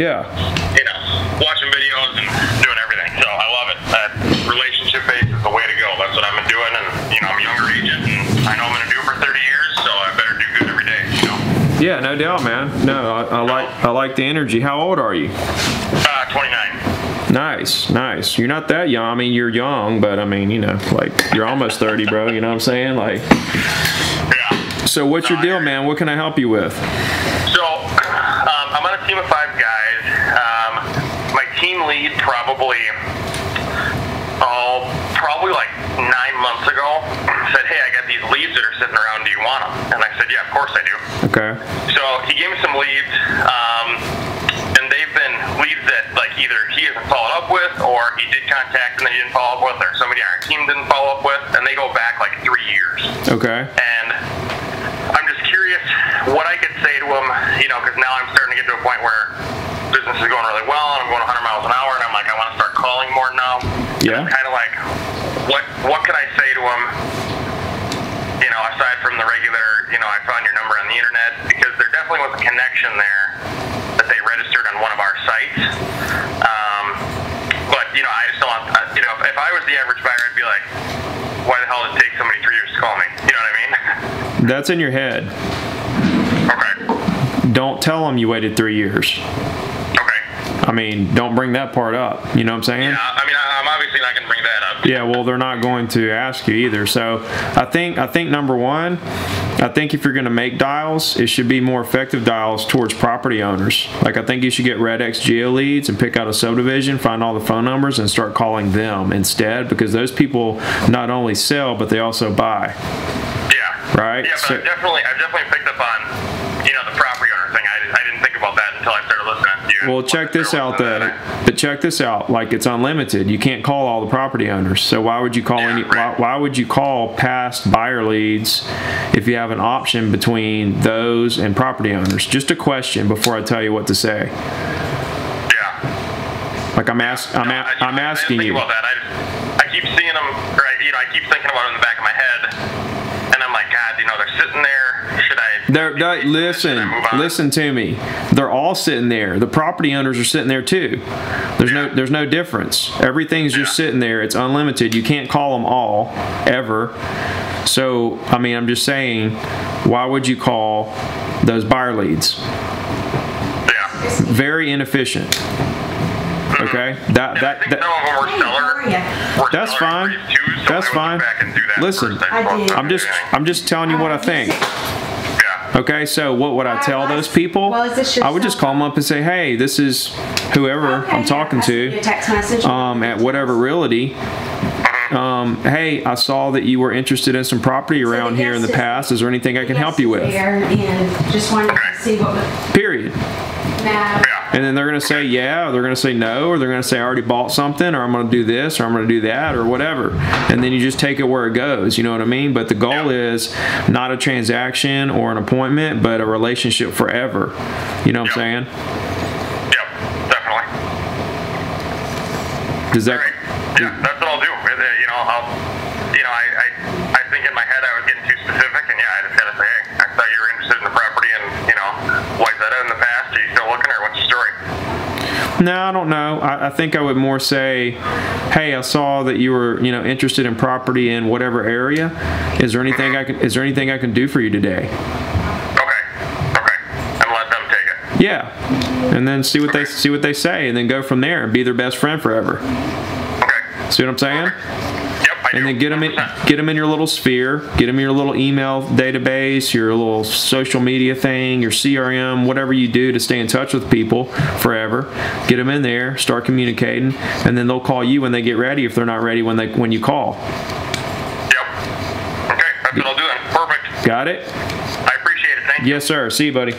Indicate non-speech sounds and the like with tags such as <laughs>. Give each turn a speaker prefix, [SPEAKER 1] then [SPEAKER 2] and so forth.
[SPEAKER 1] Yeah.
[SPEAKER 2] you know, watching videos and doing everything. So I love it. That relationship base is the way to go. That's what I've been doing, and you know, I'm a younger agent, and I know I'm going to do it for 30 years, so I better do good every day. You know,
[SPEAKER 1] Yeah, no doubt, man. No, I, I like I like the energy. How old are you?
[SPEAKER 2] uh, 29.
[SPEAKER 1] Nice, nice. You're not that young. I mean, you're young, but I mean, you know, like you're almost 30, bro. You know what I'm saying? Like,
[SPEAKER 2] Yeah.
[SPEAKER 1] so what's your deal, man? What can I help you with?
[SPEAKER 2] So um, I'm on a team of five guys. Um, my lead probably, oh, probably like nine months ago said, "Hey, I got these leads that are sitting around. Do you want them?" And I said, "Yeah, of course I do."
[SPEAKER 1] Okay.
[SPEAKER 2] So he gave me some leads, um, and they've been leads that like either he hasn't followed up with, or he did contact and then he didn't follow up with, or somebody on our team didn't follow up with, and they go back like three years.
[SPEAKER 1] Okay.
[SPEAKER 2] And I'm just curious what I could say to him, you know, because now I'm starting to get to a point where business is going really well, and I'm going 100 miles an hour, and I'm like, I want to start calling more now.
[SPEAKER 1] Yeah.
[SPEAKER 2] Kind of like, what what could I say to him? You know, aside from the regular, you know, I found your number on the internet because there definitely was a connection there that they registered on one of our sites. Um, but you know, I just don't. want- uh, You know, if, if I was the average buyer, I'd be like, why the hell did it take somebody three years to call me? You know what I mean? <laughs>
[SPEAKER 1] That's in your head.
[SPEAKER 2] okay.
[SPEAKER 1] Don't tell them you waited three years. I mean, don't bring that part up. You know what I'm saying?
[SPEAKER 2] Yeah, I mean, I, I'm obviously not going to bring that up.
[SPEAKER 1] Yeah, well, they're not going to ask you either. So, I think I think number one, I think if you're going to make dials, it should be more effective dials towards property owners. Like I think you should get Redx Geo leads and pick out a subdivision, find all the phone numbers, and start calling them instead because those people not only sell but they also buy.
[SPEAKER 2] Yeah.
[SPEAKER 1] Right,
[SPEAKER 2] Yeah, but
[SPEAKER 1] so-
[SPEAKER 2] I've definitely, I've definitely picked up on, you know, the property owner thing. I, I didn't think about that until I started listening to you.
[SPEAKER 1] Well, check this out though. But check this out. Like it's unlimited. You can't call all the property owners. So why would you call
[SPEAKER 2] Yeah,
[SPEAKER 1] any?
[SPEAKER 2] right.
[SPEAKER 1] Why, why would you call past buyer leads if you have an option between those and property owners? Just a question before I tell you what to say.
[SPEAKER 2] Yeah.
[SPEAKER 1] Like I'm ask, I'm,
[SPEAKER 2] No,
[SPEAKER 1] a,
[SPEAKER 2] I-
[SPEAKER 1] I'm
[SPEAKER 2] I,
[SPEAKER 1] asking
[SPEAKER 2] I
[SPEAKER 1] you.
[SPEAKER 2] about that. I, I keep seeing them, right? You know, I keep thinking about it in the back of my head, and I'm like, God, you know, they're sitting there. Should I?
[SPEAKER 1] They're, they're-
[SPEAKER 2] Should
[SPEAKER 1] listen, listen to me. They're all sitting there. The property owners are sitting there too. There's no, there's no difference. Everything's just sitting there. It's unlimited. You can't call them all ever. So, I mean, I'm just saying, why would you call those buyer leads?
[SPEAKER 2] Yeah.
[SPEAKER 1] Very inefficient. Mm-hmm. Okay, that
[SPEAKER 2] I
[SPEAKER 1] that,
[SPEAKER 2] think
[SPEAKER 1] that
[SPEAKER 2] some of them were
[SPEAKER 3] Hey,
[SPEAKER 2] seller.
[SPEAKER 3] how are ya?
[SPEAKER 2] were
[SPEAKER 1] That's
[SPEAKER 2] seller
[SPEAKER 1] fine.
[SPEAKER 2] Too, so
[SPEAKER 1] That's fine.
[SPEAKER 2] Go back and do that
[SPEAKER 1] Listen,
[SPEAKER 3] I
[SPEAKER 2] suppose,
[SPEAKER 3] did.
[SPEAKER 1] I'm just. I'm just telling you what uh, I think. Okay, so what would I tell those people?
[SPEAKER 3] Well, is this your
[SPEAKER 1] I would just call them up and say, "Hey, this is whoever
[SPEAKER 3] Okay,
[SPEAKER 1] I'm talking to
[SPEAKER 3] text message.
[SPEAKER 1] um, at whatever realty. Um, hey, I saw that you were interested in some property around
[SPEAKER 3] the
[SPEAKER 1] here in the past. Is there anything I can help you with?
[SPEAKER 3] There, and just wanted to see what
[SPEAKER 1] Period.
[SPEAKER 3] now.
[SPEAKER 1] And then they're going to say yeah, or they're going to say no, or they're going to say I already bought something, or I'm going to do this, or I'm going to do that, or whatever. And then you just take it where it goes. You know what I mean? But the goal is not a transaction or an appointment, but a relationship forever. You know what I'm saying?
[SPEAKER 2] Yep. Definitely.
[SPEAKER 1] Does that?
[SPEAKER 2] All right. Yeah, that's what I'll do. You know, I'll, you know, I, I, I think in my head I was getting too specific, and yeah, I just gotta say, hey, I thought you were interested in the property, and you know, was that in the past? Are you still looking, or what's your story?
[SPEAKER 1] No, I don't know. I, I think I would more say, "Hey, I saw that you were, you know, interested in property in whatever area. Is there anything I can? Is there anything I can do for you today?"
[SPEAKER 2] Okay. Okay. And let them take it.
[SPEAKER 1] Yeah, and then see what they see what they say, and then go from there and be their best friend forever.
[SPEAKER 2] Okay.
[SPEAKER 1] See what I'm saying?
[SPEAKER 2] I
[SPEAKER 1] And
[SPEAKER 2] do.
[SPEAKER 1] then get them in,
[SPEAKER 2] 100%.
[SPEAKER 1] get them in your little sphere, get them in your little email database, your little social media thing, your CRM, whatever you do to stay in touch with people forever. Get them in there, start communicating, and then they'll call you when they get ready. If they're not ready when they when you call,
[SPEAKER 2] Yep. Okay. That's what I'll do then. Perfect.
[SPEAKER 1] got it?
[SPEAKER 2] I appreciate it. Thank you.
[SPEAKER 1] Yes, sir. See you, buddy.